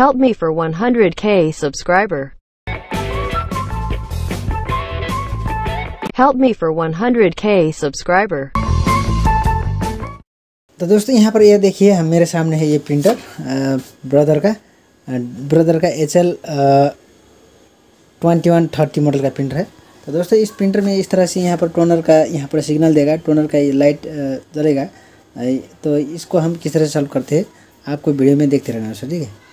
Help me for 100k subscriber. Help me for 100k subscriber. तो दोस्तों, यहाँ पर ये देखिए हम मेरे सामने है ये प्रिंटर ब्रदर का ब्रदर का H L twenty one thirty model का प्रिंटर है तो दोस्तों, इस प्रिंटर में इस तरह से यहाँ पर टोनर का, यहाँ पर सिग्नल देगा टोनर का ये लाइट जलेगा तो इसको हम किस तरह से सॉल्व करते हैं, आपको वीडियो में देखते रहना दोस्तों ठीक है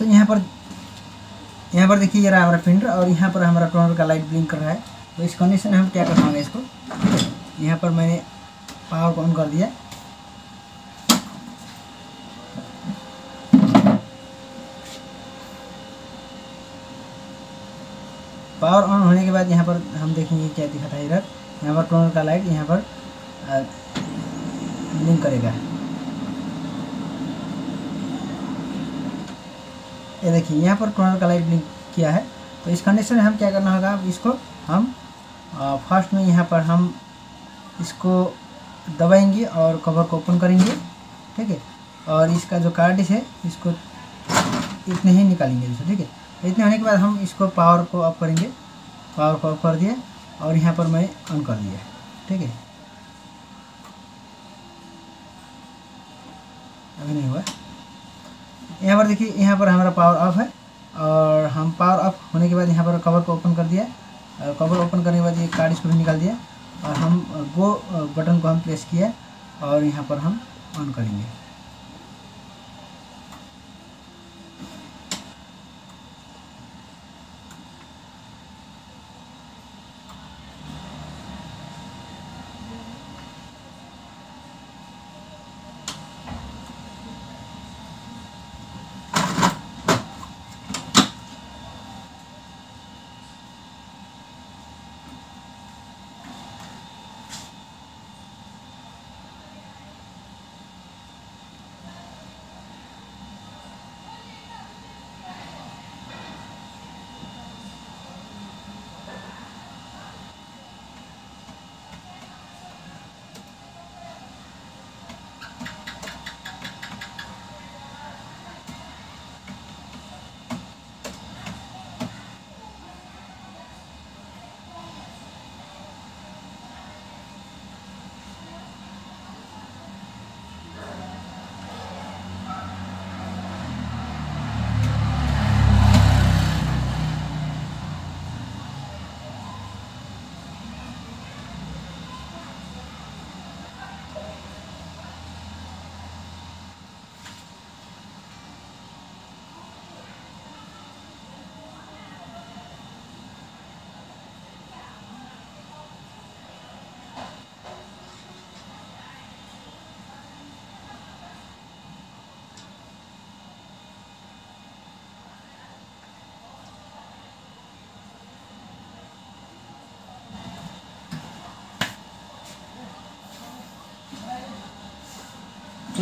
दोस्तों यहाँ पर यहाँ पर देखिए जरा हमारा प्रिंटर और यहाँ पर हमारा टोनर का लाइट ब्लिंक कर रहा है। तो इस कंडीशन में हम क्या करना होगा इसको? यहाँ पर मैंने पावर को ऑन कर दिया। पावर ऑन होने के बाद यहाँ पर हम देखेंगे क्या दिखाता है इधर। यहाँ पर टोनर का लाइट यहाँ पर ब्लिंक करेगा। ये देखिए, यहाँ पर टोनर का लाइट ब्लिंक किया है। तो इस कंडीशन में हम क्या करना होगा, अब इसको हम फ़र्स्ट में यहाँ पर हम इसको दबाएँगे और कवर को ओपन करेंगे, ठीक है? और इसका जो कार्डिश है, इसको इतने ही निकालेंगे इसको ठीक है? तो इतने होने के बाद हम इसको पावर को ऑफ़ करेंगे पावर को ऑफ़ कर दिया और यहाँ पर मैं ऑन कर दिया, ठीक है अभी नहीं हुआ यहाँ पर देखिए, यहाँ पर हमारा पावर ऑफ़ है और हम पावर ऑफ़ होने के बाद यहाँ पर कवर को ओपन कर दिया कवर ओपन करने के बाद ये कार्ड इसको भी निकाल दिया और हम गो बटन को हम प्रेस किया और यहाँ पर हम ऑन करेंगे।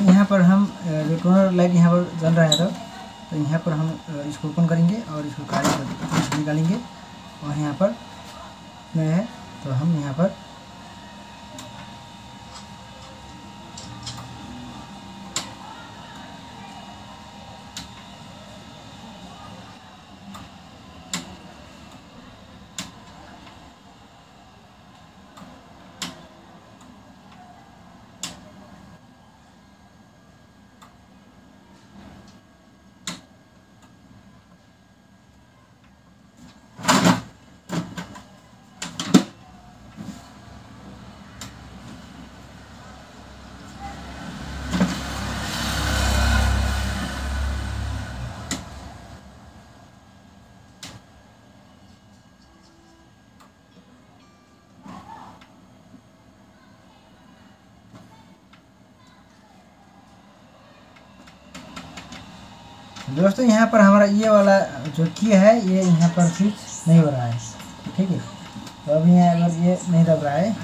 यहाँ पर हम जो लाइट यहाँ पर जल रहा है तो तो यहाँ पर हम इसको ओपन करेंगे और इसको काट निकालेंगे। और यहाँ पर है तो हम यहाँ पर दोस्तों, यहाँ पर हमारा ये वाला जो की है, ये यहाँ पर स्विच नहीं हो रहा है। ठीक है? तो अभी यहाँ अगर ये नहीं दब रहा है,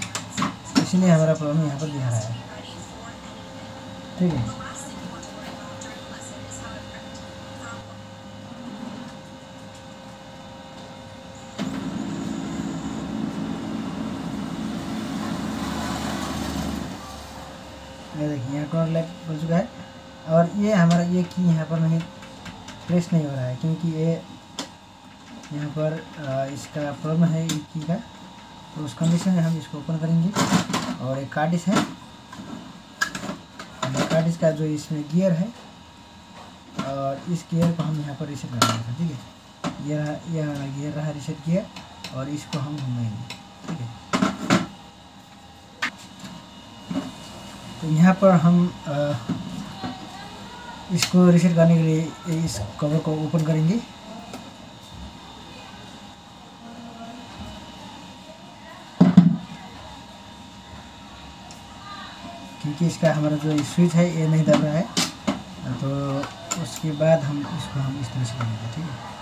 इसलिए हमारा प्रॉब्लम यहाँ पर दिखा रहा है। ठीक है? देखिए, यहाँ कॉर्नर लाइट हो चुका है। और ये हमारा ये की यहाँ पर नहीं प्रेस नहीं हो रहा है क्योंकि ये यहाँ पर इसका प्रॉब्लम है की का तो उस कंडीशन में हम इसको ओपन करेंगे। और एक कार्डिस है। कार्डिस का जो इसमें गियर है और इस गियर को हम यहाँ पर रिसेट करेंगे ठीक है? ये रहा ये हमारा गियर रहा रिसेट गियर और इसको हम घुमाएँगे ठीक है? तो यहाँ पर हम आ, इसको रिसेट करने के लिए इस कवर को ओपन करेंगे। क्योंकि इसका हमारा जो स्विच है, ये नहीं दब रहा है। तो उसके बाद हम इसको हम इस तरह से करेंगे ठीक है?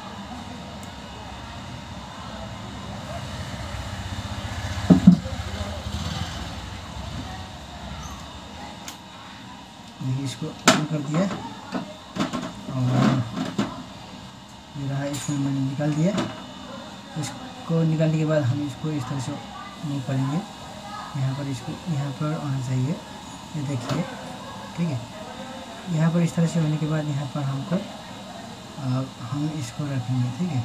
देखिए, इसको ओपन कर दिया। और ये रहा इसको मैंने निकाल दिया। इसको निकालने के बाद हम इसको इस तरह से करेंगे यहाँ पर इसको, यहाँ पर आना चाहिए। ये देखिए, ठीक है? यहाँ पर इस तरह से होने के बाद यहाँ पर हमको हम इसको रखेंगे, ठीक है?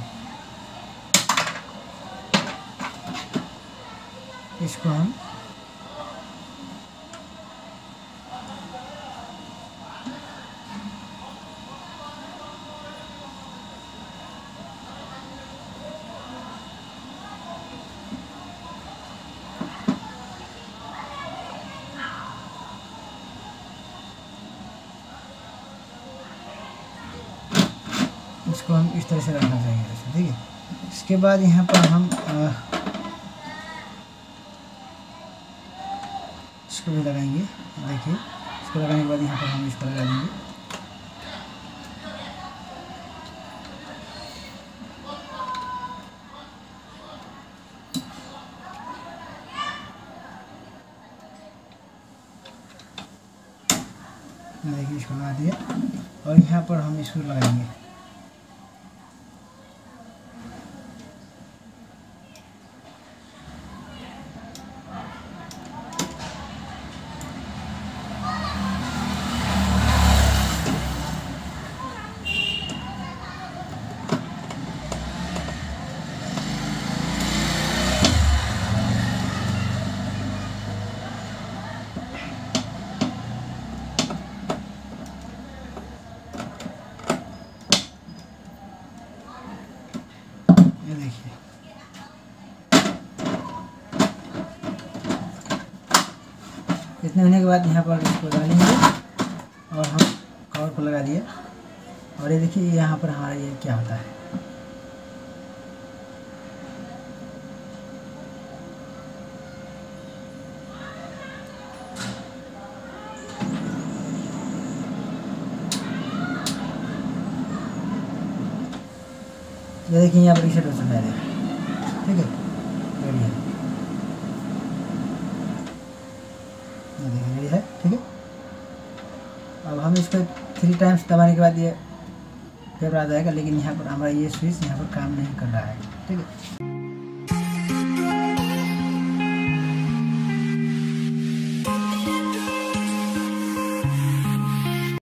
इसको हम इसको हम इस तरह से रखना चाहिए ठीक है? इसके बाद यहाँ पर हम आ, इसको भी लगाएँगे देखिए। इसको लगाने के बाद यहाँ पर हम इसको लगा देंगे। देखिए इसको लगा दिया। और यहाँ पर हम इसको लगाएँगे ये देखिए इतने होने के बाद यहाँ पर इसको डालेंगे और हम कवर को लगा दिए। और ये देखिए यहाँ पर हमारा ये क्या होता है। ये देखिए यहाँ पर चुका है। ठीक है बढ़िया ये देखिए रेडी है ठीक है अब हम इसको थ्री टाइम्स दबाने के बाद ये फेवर आ जाएगा, लेकिन यहाँ पर हमारा ये स्विच यहाँ पर काम नहीं कर रहा है, ठीक है?